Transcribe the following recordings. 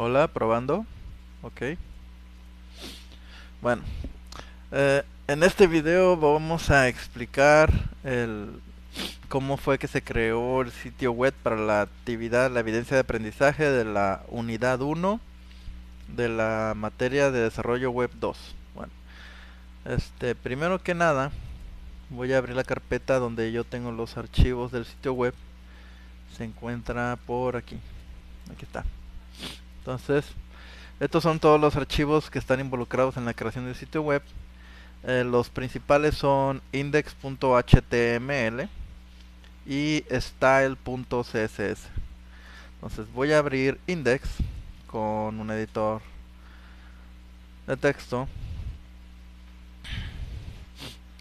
Hola, probando. Ok. Bueno, eh, en este video vamos a explicar cómo fue que se creó el sitio web para la actividad, la evidencia de aprendizaje de la unidad 1 de la materia de desarrollo web 2. Bueno, este, primero que nada, voy a abrir la carpeta donde yo tengo los archivos del sitio web. Se encuentra por aquí. Aquí está. Entonces, estos son todos los archivos que están involucrados en la creación del sitio web. Eh, los principales son index.html y style.css. Entonces voy a abrir index con un editor de texto.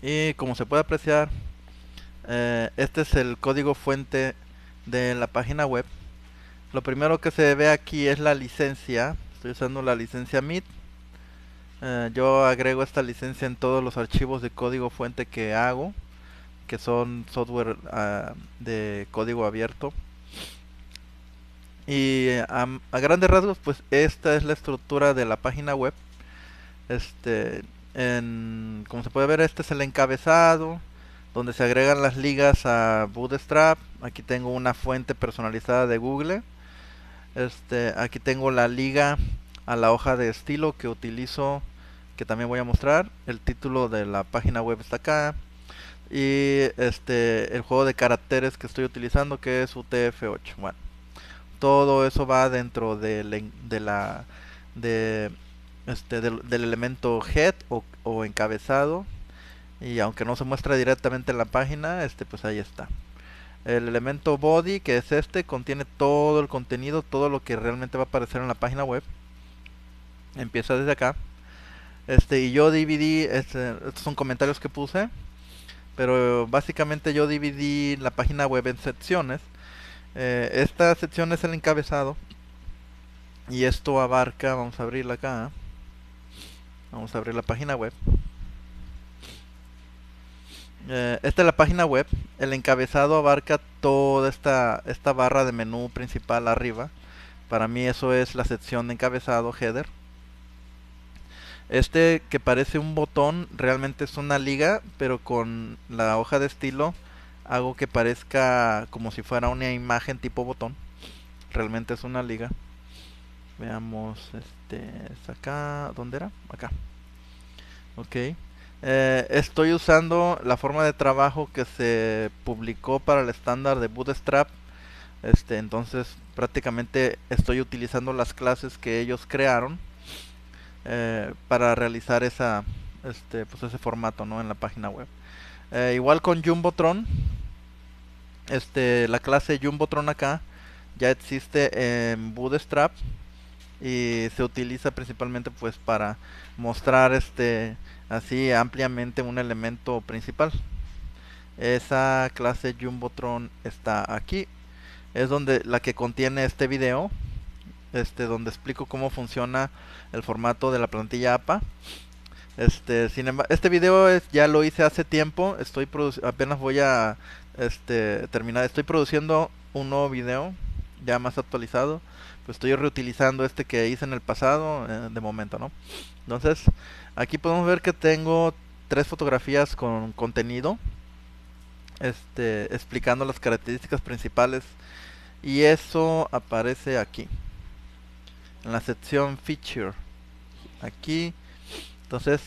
Y como se puede apreciar, eh, este es el código fuente de la página web lo primero que se ve aquí es la licencia. Estoy usando la licencia MIT eh, yo agrego esta licencia en todos los archivos de código fuente que hago que son software ah, de código abierto. Y a, grandes rasgos pues esta es la estructura de la página web. Este en, como se puede ver este es el encabezado donde se agregan las ligas a Bootstrap. Aquí tengo una fuente personalizada de Google este, aquí tengo la liga a la hoja de estilo que utilizo, que también voy a mostrar. El título de la página web está acá. Y este, el juego de caracteres que estoy utilizando, que es UTF-8. Bueno, todo eso va dentro de, la de este del, elemento head o, encabezado y aunque no se muestra directamente en la página este pues ahí está el elemento body, que es este, contiene todo el contenido, todo lo que realmente va a aparecer en la página web. Empieza desde acá. Este, y yo dividí, este, estos son comentarios que puse, pero básicamente yo dividí la página web en secciones. Eh, esta sección es el encabezado. Y esto abarca, vamos a abrirla acá. Vamos a abrir la página web. Eh, esta es la página web. El encabezado abarca toda esta, esta barra de menú principal arriba. Para mí eso es la sección de encabezado, header. Este que parece un botón realmente es una liga, pero con la hoja de estilo hago que parezca como si fuera una imagen tipo botón. Realmente es una liga. Veamos, este, es acá, ¿dónde era? Acá. Ok. Eh, estoy usando la forma de trabajo que se publicó para el estándar de Bootstrap. Este, entonces prácticamente estoy utilizando las clases que ellos crearon eh, para realizar este, pues ese formato, ¿no? En la página web. Eh, igual con Jumbotron, este, la clase Jumbotron acá ya existe en Bootstrap y se utiliza principalmente pues para mostrar este así ampliamente un elemento principal. Esa clase jumbotron está aquí. Es donde la que contiene este video este donde explico cómo funciona el formato de la plantilla APA este sin embargo este video es, ya lo hice hace tiempo. Estoy apenas voy a este terminar. Estoy produciendo un nuevo video ya más actualizado pues estoy reutilizando este que hice en el pasado eh, de momento no entonces Aquí podemos ver que tengo tres fotografías con contenido. Este, explicando las características principales. Y eso aparece aquí. En la sección Feature. Aquí. Entonces,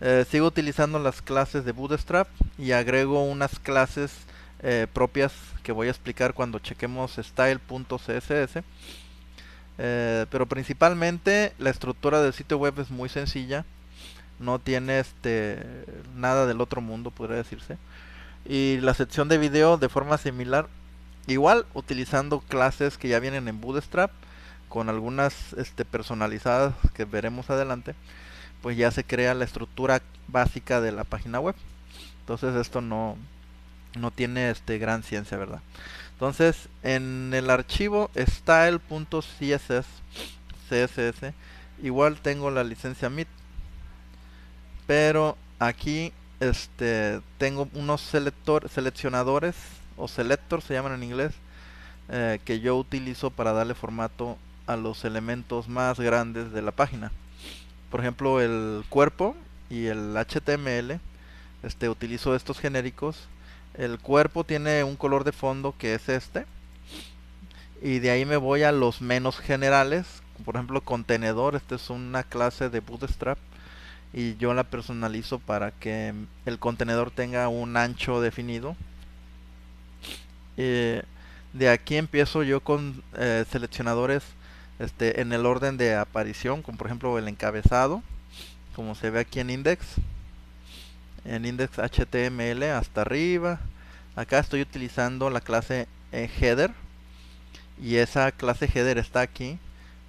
eh, sigo utilizando las clases de Bootstrap. Y agrego unas clases eh, propias que voy a explicar cuando chequemos style.css. Eh, pero principalmente la estructura del sitio web es muy sencilla no tiene este nada del otro mundo, podría decirse. Y la sección de video de forma similar, igual utilizando clases que ya vienen en Bootstrap con algunas este, personalizadas que veremos adelante, pues ya se crea la estructura básica de la página web. Entonces esto no no tiene este gran ciencia, ¿verdad? Entonces, en el archivo style.css CSS igual tengo la licencia MIT pero aquí este tengo unos seleccionadores o selectors se llaman en inglés eh, que yo utilizo para darle formato a los elementos más grandes de la página. Por ejemplo, el cuerpo y el HTML, este utilizo estos genéricos. El cuerpo tiene un color de fondo que es este. Y de ahí me voy a los menos generales. Por ejemplo, contenedor, esta es una clase de Bootstrap y yo la personalizo para que el contenedor tenga un ancho definido. Eh, de aquí empiezo yo con eh, seleccionadores este, en el orden de aparición, como por ejemplo el encabezado, como se ve aquí en index, en index HTML hasta arriba. Acá estoy utilizando la clase eh, header y esa clase header está aquí.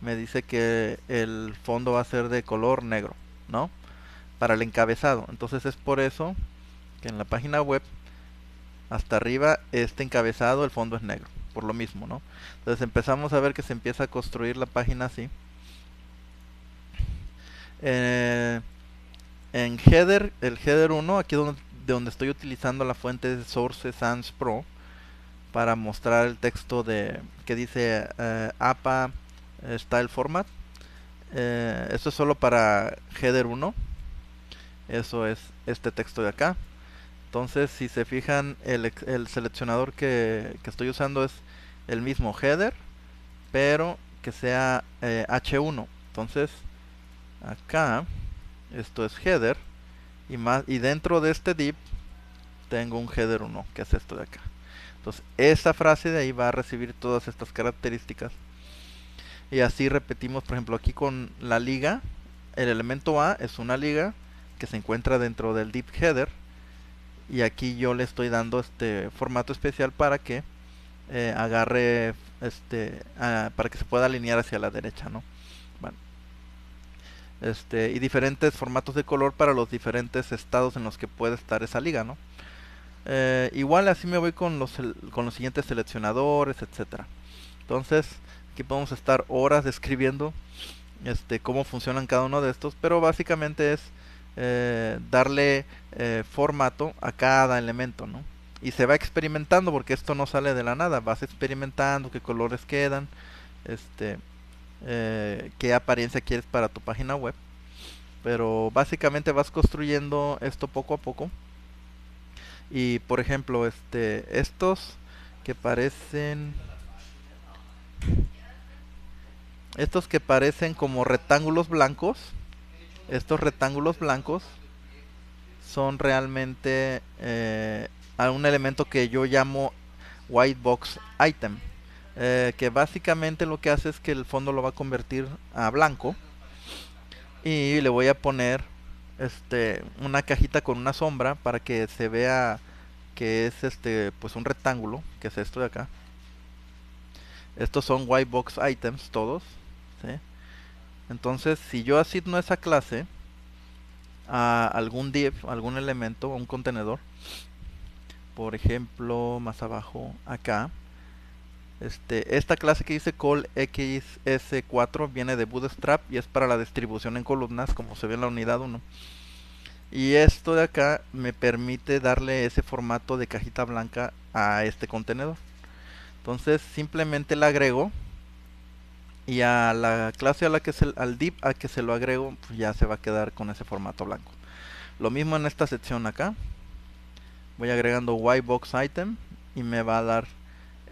Me dice que el fondo va a ser de color negro, ¿no? Para el encabezado. Entonces es por eso que en la página web hasta arriba este encabezado, el fondo es negro, por lo mismo, ¿no? Entonces empezamos a ver que se empieza a construir la página así. Eh, en header, el header 1, aquí donde, de donde estoy utilizando la fuente de Source Sans Pro para mostrar el texto de que dice eh, APA Style Format. Eh, esto es solo para header 1. Eso es este texto de acá. Entonces, si se fijan, el, seleccionador que, estoy usando es el mismo header, pero que sea H1. Eh, Entonces, acá, esto es header, y, más, y dentro de este div tengo un header 1, que es esto de acá. Entonces, esa frase de ahí va a recibir todas estas características. Y así repetimos, por ejemplo, aquí con la liga, el elemento A es una liga que se encuentra dentro del div header y aquí yo le estoy dando este formato especial para que eh, agarre este para que se pueda alinear hacia la derecha no. Este y diferentes formatos de color para los diferentes estados en los que puede estar esa liga no eh, igual así me voy con los con los siguientes seleccionadores etcétera entonces aquí podemos estar horas describiendo este cómo funcionan cada uno de estos pero básicamente es eh, darle eh, formato a cada elemento, ¿no? Y se va experimentando porque esto no sale de la nada, vas experimentando qué colores quedan, este, eh, qué apariencia quieres para tu página web. Pero básicamente vas construyendo esto poco a poco. Y por ejemplo, este, estos que parecen estos que parecen como rectángulos blancos estos rectángulos blancos son realmente eh, un elemento que yo llamo white box item eh, que básicamente lo que hace es que el fondo lo va a convertir a blanco y le voy a poner este una cajita con una sombra para que se vea que es este pues un rectángulo que es esto de acá estos son white box items todos. Entonces, si yo asigno esa clase a algún div, algún elemento, un contenedor, por ejemplo, más abajo acá, este, esta clase que dice call xs4 viene de bootstrap y es para la distribución en columnas como se ve en la unidad 1 y esto de acá me permite darle ese formato de cajita blanca a este contenedor. Entonces simplemente le agrego y a la clase a la que se, al div a que se lo agrego pues ya se va a quedar con ese formato blanco. Lo mismo en esta sección acá. Voy agregando box item y me va a dar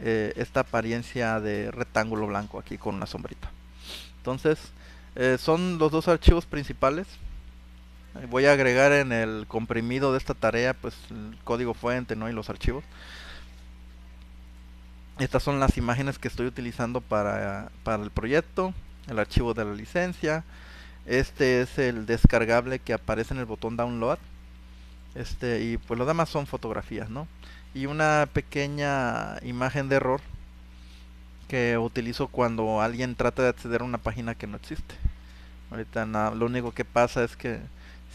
eh, esta apariencia de rectángulo blanco aquí con una sombrita entonces eh, son los dos archivos principales voy a agregar en el comprimido de esta tarea pues el código fuente no y los archivos estas son las imágenes que estoy utilizando para, el proyecto, el archivo de la licencia. Este es el descargable que aparece en el botón download. Este, y pues lo demás son fotografías, ¿no? Y una pequeña imagen de error que utilizo cuando alguien trata de acceder a una página que no existe. Ahorita nada, lo único que pasa es que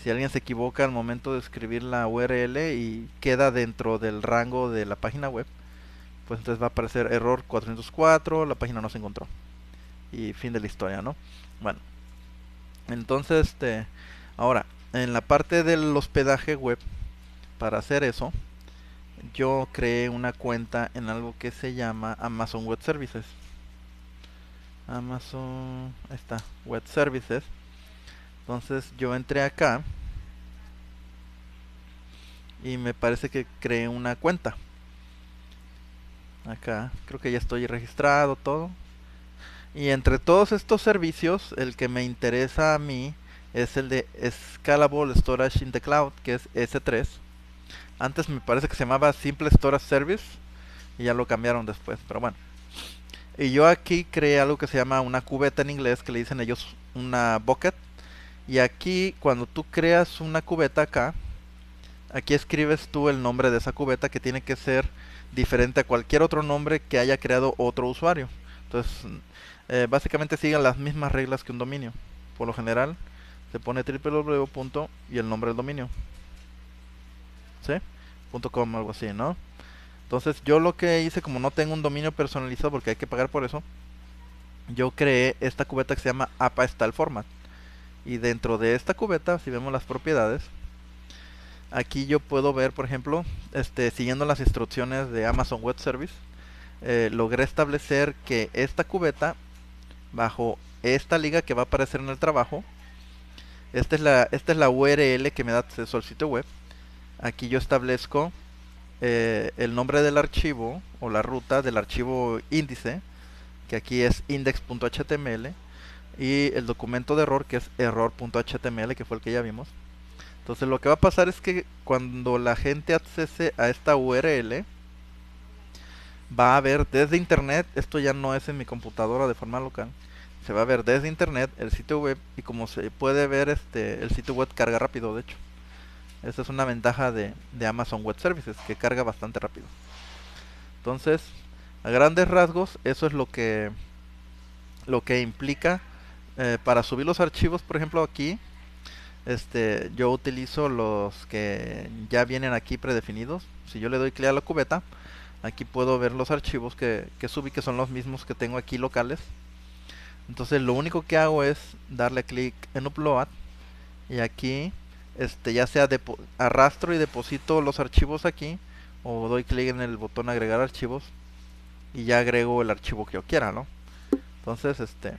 si alguien se equivoca al momento de escribir la URL y queda dentro del rango de la página web, pues entonces va a aparecer error 404, la página no se encontró. Y fin de la historia, ¿no? Bueno, entonces, este, ahora, en la parte del hospedaje web, para hacer eso, yo creé una cuenta en algo que se llama Amazon Web Services. Amazon, ahí está, Web Services. Entonces yo entré acá y me parece que creé una cuenta. Acá, creo que ya estoy registrado todo. Y entre todos estos servicios, el que me interesa a mí es el de Scalable Storage in the Cloud, que es S3. Antes me parece que se llamaba Simple Storage Service y ya lo cambiaron después, pero bueno. Y yo aquí creé algo que se llama una cubeta en inglés, que le dicen ellos una bucket. Y aquí cuando tú creas una cubeta acá, aquí escribes tú el nombre de esa cubeta que tiene que ser diferente a cualquier otro nombre que haya creado otro usuario. Entonces, eh, básicamente siguen las mismas reglas que un dominio. Por lo general, se pone www. y el nombre del dominio. ¿Sí? .com, algo así, ¿no? Entonces, yo lo que hice, como no tengo un dominio personalizado porque hay que pagar por eso, yo creé esta cubeta que se llama APA Style Format. Y dentro de esta cubeta, si vemos las propiedades, aquí yo puedo ver, por ejemplo, este, siguiendo las instrucciones de Amazon Web Service, eh, logré establecer que esta cubeta bajo esta liga que va a aparecer en el trabajo. Esta es la, URL que me da acceso al sitio web. Aquí yo establezco eh, el nombre del archivo o la ruta del archivo índice, que aquí es index.html, y el documento de error, que es error.html, que fue el que ya vimos. Entonces lo que va a pasar es que cuando la gente accese a esta URL, va a ver desde internet, esto ya no es en mi computadora de forma local, se va a ver desde internet el sitio web y como se puede ver este el sitio web carga rápido de hecho. Esa es una ventaja de, Amazon Web Services que carga bastante rápido. Entonces, a grandes rasgos, eso es lo que lo que implica eh, para subir los archivos, por ejemplo, aquí este yo utilizo los que ya vienen aquí predefinidos. Si yo le doy clic a la cubeta, aquí puedo ver los archivos que, subí que son los mismos que tengo aquí locales entonces lo único que hago es darle clic en upload y aquí este ya sea arrastro y deposito los archivos aquí o doy clic en el botón agregar archivos y ya agrego el archivo que yo quiera no entonces este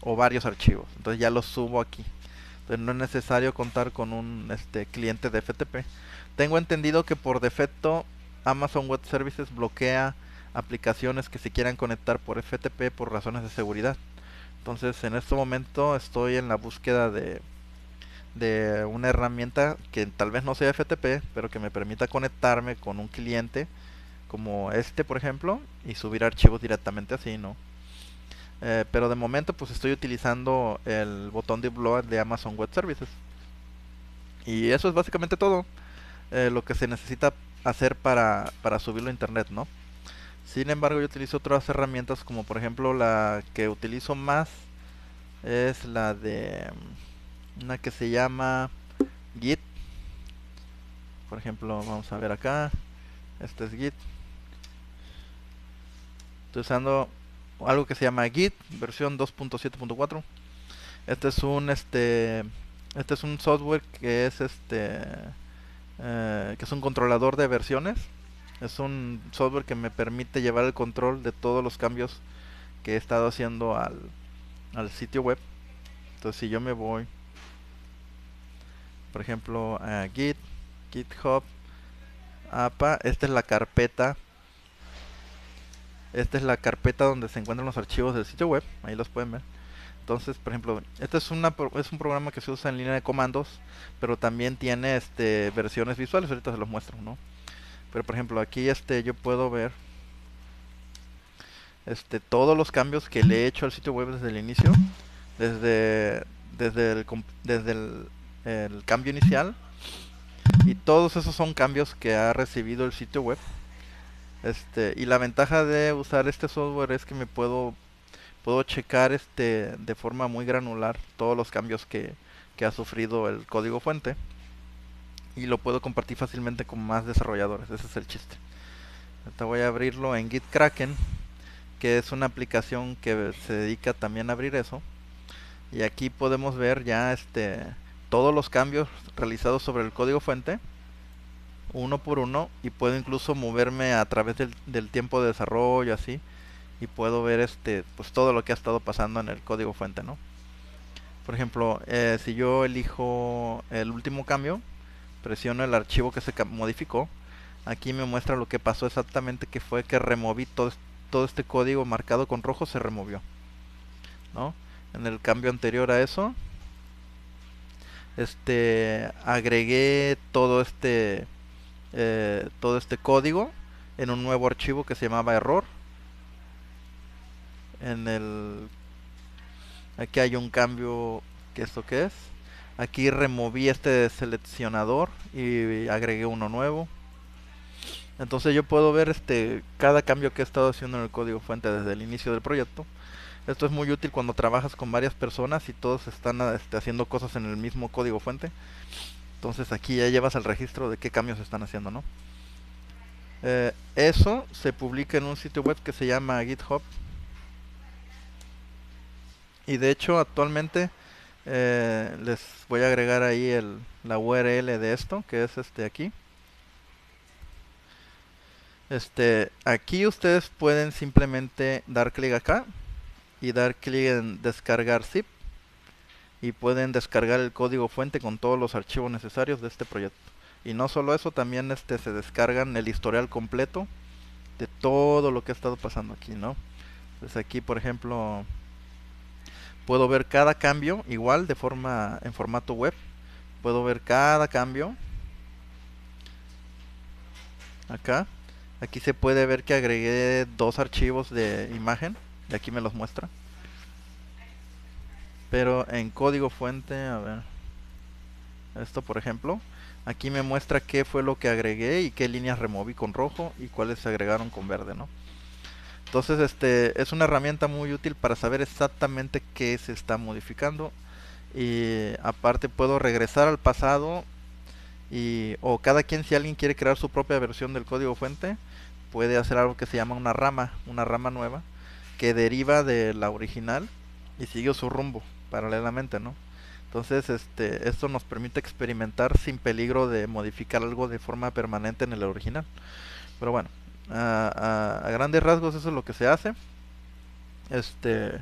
o varios archivos. Entonces ya los subo aquí. Entonces no es necesario contar con un este cliente de FTP tengo entendido que por defecto Amazon Web Services bloquea aplicaciones que se quieran conectar por FTP por razones de seguridad. Entonces en este momento estoy en la búsqueda de, de una herramienta que tal vez no sea FTP, pero que me permita conectarme con un cliente como este, por ejemplo, y subir archivos directamente así, ¿no? Eh, pero de momento pues estoy utilizando el botón de upload de Amazon Web Services. Y eso es básicamente todo. Eh, lo que se necesita hacer para, para subirlo a internet, ¿no? Sin embargo, yo utilizo otras herramientas como por ejemplo la que utilizo más es la de mm, una que se llama Git. Por ejemplo, vamos a ver acá. Este es Git. Estoy usando algo que se llama Git versión 2.7.4. Este es un este este es un software que es este eh, que es un controlador de versiones. Es un software que me permite llevar el control de todos los cambios que he estado haciendo al, al sitio web. Entonces si yo me voy, por ejemplo, a Git, GitHub, APA, esta es la carpeta. Esta es la carpeta donde se encuentran los archivos del sitio web. Ahí los pueden ver. Entonces, por ejemplo, este es, una, es un programa que se usa en línea de comandos, pero también tiene este, versiones visuales, ahorita se los muestro, ¿no? Pero por ejemplo, aquí este, yo puedo ver este, todos los cambios que le he hecho al sitio web desde el inicio, desde, desde, el, desde el cambio inicial, y todos esos son cambios que ha recibido el sitio web. Este, y la ventaja de usar este software es que me puedo puedo checar este de forma muy granular todos los cambios que, ha sufrido el código fuente y lo puedo compartir fácilmente con más desarrolladores ese es el chiste. Ahorita voy a abrirlo en GitKraken que es una aplicación que se dedica también a abrir eso. Y aquí podemos ver ya este todos los cambios realizados sobre el código fuente uno por uno y puedo incluso moverme a través del, tiempo de desarrollo así y puedo ver este pues todo lo que ha estado pasando en el código fuente no por ejemplo eh, si yo elijo el último cambio presiono el archivo que se modificó. Aquí me muestra lo que pasó exactamente que fue que removí todo, todo este código marcado con rojo se removió ¿no? en el cambio anterior a eso este agregué todo este eh, todo este código en un nuevo archivo que se llamaba error. En el aquí hay un cambio que esto que es aquí removí este seleccionador y agregué uno nuevo. Entonces yo puedo ver este cada cambio que he estado haciendo en el código fuente desde el inicio del proyecto. Esto es muy útil cuando trabajas con varias personas y todos están este, haciendo cosas en el mismo código fuente. Entonces aquí ya llevas el registro de qué cambios están haciendo no eh, eso se publica en un sitio web que se llama github. Y de hecho actualmente eh, les voy a agregar ahí el, la URL de esto que es este aquí. Este aquí ustedes pueden simplemente dar clic acá y dar clic en descargar zip. Y pueden descargar el código fuente con todos los archivos necesarios de este proyecto. Y no solo eso también este se descargan el historial completo de todo lo que ha estado pasando aquí no pues aquí por ejemplo puedo ver cada cambio igual de forma en formato web. Puedo ver cada cambio. Acá. Aquí se puede ver que agregué dos archivos de imagen. Y aquí me los muestra. Pero en código fuente a ver. Esto por ejemplo. Aquí me muestra qué fue lo que agregué y qué líneas removí con rojo y cuáles se agregaron con verde no entonces, este es una herramienta muy útil para saber exactamente qué se está modificando. Y aparte puedo regresar al pasado y o cada quien si alguien quiere crear su propia versión del código fuente puede hacer algo que se llama una rama, una rama nueva que deriva de la original y sigue su rumbo paralelamente, ¿no? Entonces, este, esto nos permite experimentar sin peligro de modificar algo de forma permanente en el original. Pero bueno, a, a, grandes rasgos eso es lo que se hace. Este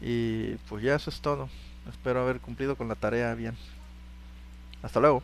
y pues ya eso es todo. Espero haber cumplido con la tarea bien. Hasta luego.